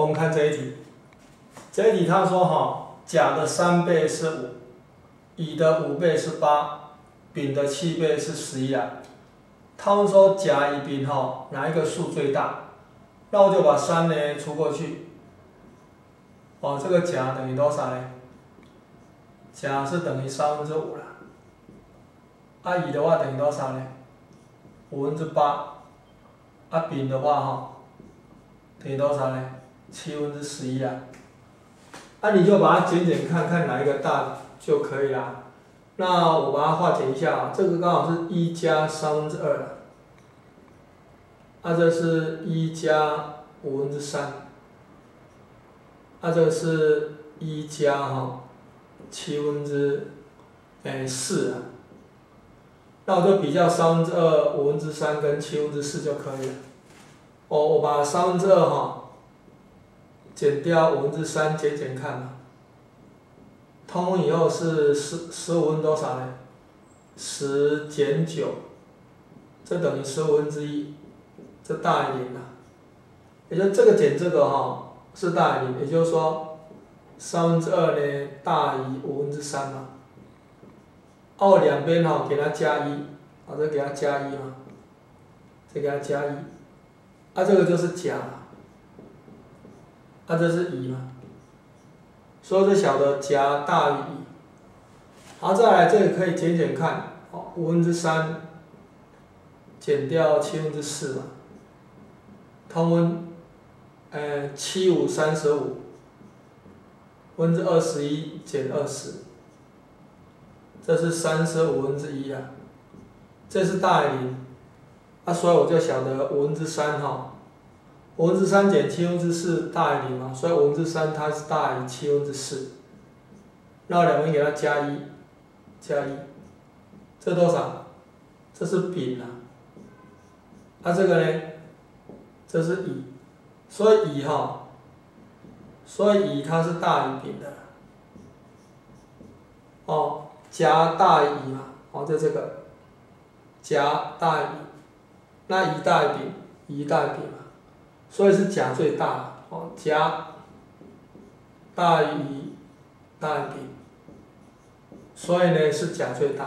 我们看这一题，这一题他说哈，甲的三倍是五，乙的五倍是八，丙的七倍是十一啊。他们说甲、乙、丙哈哪一个数最大？那我就把三呢除过去。哦，这个甲等于多少呢？甲是等于三分之五了。啊，乙的话等于多少呢？五分之八。啊，丙的话哈，等于多少呢？七分之十一啊。啊，你就把它减减看看哪一个大就可以了。那我把它化简一下啊，这个刚好是一加三分之二。啊，这是一加五分之三。啊，这是一加哈七分之哎四啊。那我就比较三分之二、五分之三跟七分之四就可以了。我我把三分之二哈减掉五分之三，减减看嘛。通以后是十十五分多少呢？十减九，这等于十五分之一，这大于零了。也就这个减这个哈是大于零，也就是说三分之二呢大于五分之三嘛。哦，两边哈给它加一，啊这给它加一嘛，再给它加一，啊这个就是甲，啊这是乙嘛，所以这小的甲大于乙，好再来这个可以减减看，哦五分之三减掉七分之四嘛，通分，呃七五三十五，分之二十一减二十。这是三十五分之一啊，这是大于零，啊，所以我就晓得五分之三哈，五分之三减七分之四大于零嘛，所以五分之三它是大于七分之四，那两边给它加一，加一，这多少？这是丙啊，啊这个呢，这是乙，所以乙哈，所以乙它是大于丙的，哦。甲大于乙嘛，哦，就这个，甲大于乙，那乙大于丙，乙大于丙嘛，所以是甲最大，哦，甲大于乙大于丙，所以呢是甲最大。